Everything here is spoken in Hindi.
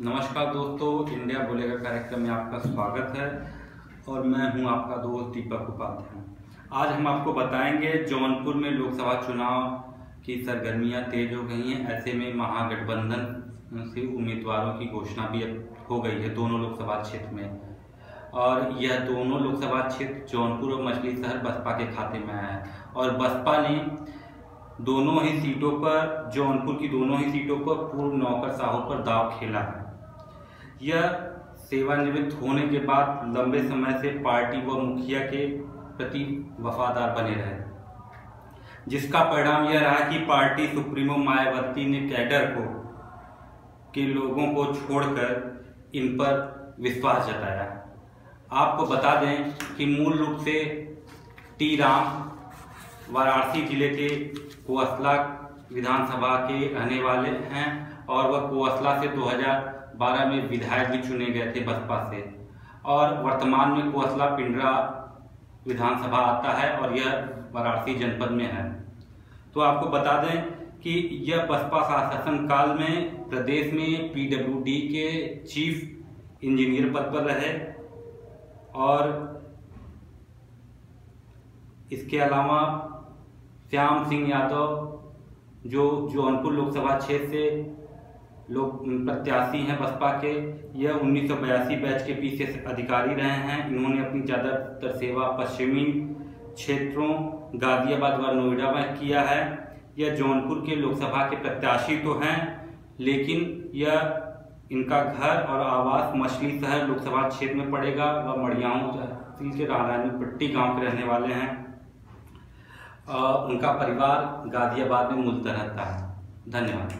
नमस्कार दोस्तों, इंडिया बोलेगा कार्यक्रम में आपका स्वागत है और मैं हूँ आपका दोस्त दीपक उपाध्याय। आज हम आपको बताएँगे जौनपुर में लोकसभा चुनाव की सरगर्मियाँ तेज हो गई हैं। ऐसे में महागठबंधन से उम्मीदवारों की घोषणा भी अब हो गई है दोनों लोकसभा क्षेत्र में। और यह दोनों लोकसभा क्षेत्र जौनपुर और मछली शहर बसपा के खाते में आया है। और बसपा ने दोनों ही सीटों पर, जौनपुर की दोनों ही सीटों पर पूर्व नौकर साहू पर दाव खेला है। यह सेवानिवृत्त होने के बाद लंबे समय से पार्टी व मुखिया के प्रति वफादार बने रहे। जिसका परिणाम यह रहा कि पार्टी सुप्रीमो मायावती ने कैडर को, के लोगों को छोड़कर इन पर विश्वास जताया। आपको बता दें कि मूल रूप से टी राम वाराणसी ज़िले के कोसला विधानसभा के रहने वाले हैं और वह कोसला से 2012 में विधायक भी चुने गए थे बसपा से। और वर्तमान में कोसला पिंडरा विधानसभा आता है और यह वाराणसी जनपद में है। तो आपको बता दें कि यह बसपा शासन काल में प्रदेश में पीडब्ल्यूडी के चीफ इंजीनियर पद पर रहे और इसके अलावा श्याम सिंह यादव, जो जौनपुर लोकसभा क्षेत्र से लोग प्रत्याशी हैं बसपा के, यह उन्नीस सौ बयासी बैच के पीछे अधिकारी रहे हैं। इन्होंने अपनी ज़्यादातर सेवा पश्चिमी क्षेत्रों, गाजियाबाद व नोएडा में किया है। यह जौनपुर के लोकसभा के प्रत्याशी तो हैं, लेकिन यह इनका घर और आवास मछली शहर लोकसभा क्षेत्र में पड़ेगा व मड़ियाऊ तहसील के रानानी पट्टी गाँव के रहने वाले हैं। उनका परिवार गाजियाबाद में मुलतन रहता है। धन्यवाद।